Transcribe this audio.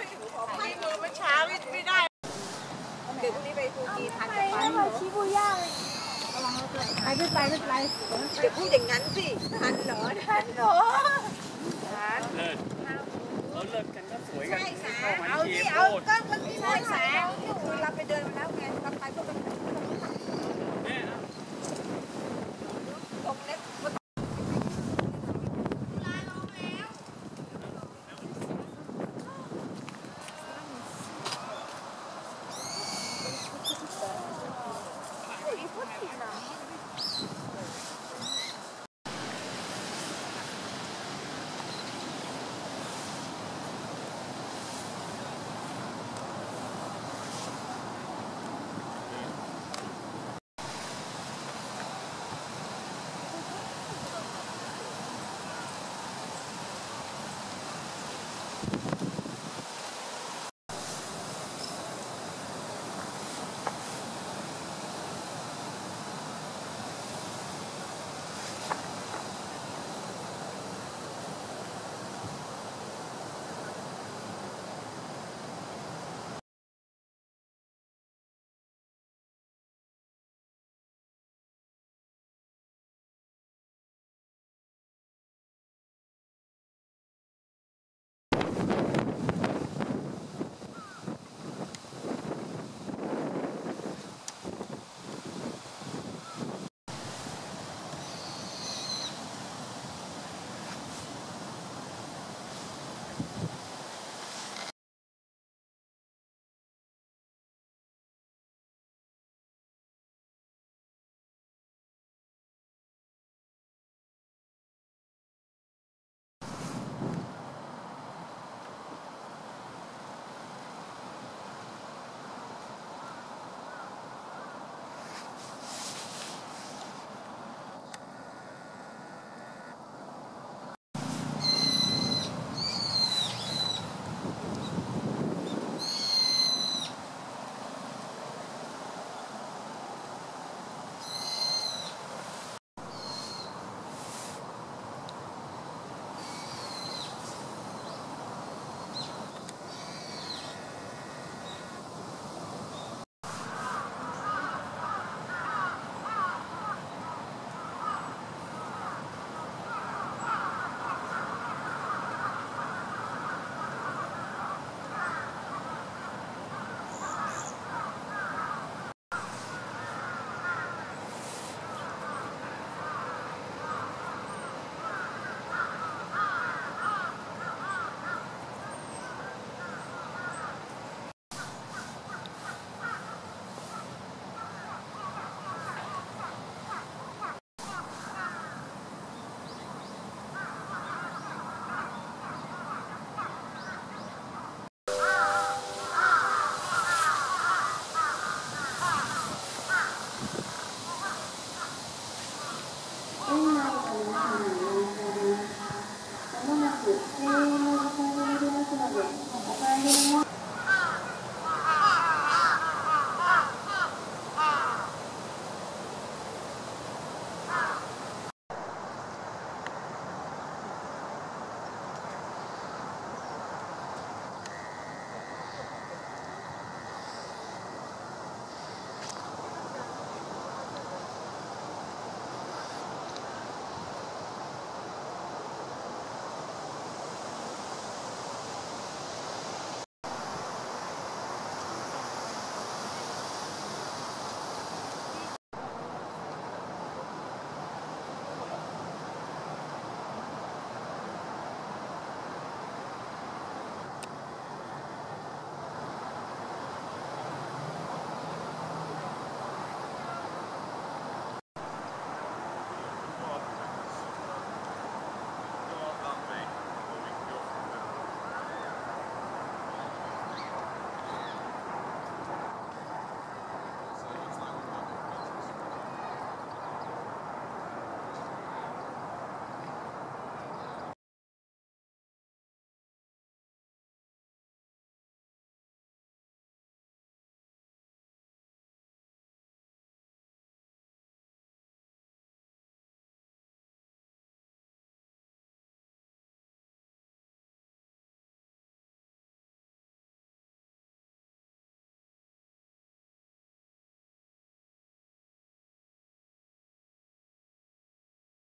ได้แล้วเนาะไม่มือเมื่อเช้าไม่ได้เดี๋ยวพรุ่งนี้ไปฟูจีทันจะไปมาชี้บุย่าเลยไปไม่ไปไม่ไปเดี๋ยวพูดอย่างนั้นสิทันเหรอทันเหรอ まもなく閉園の時間が戻りますので、お帰りの前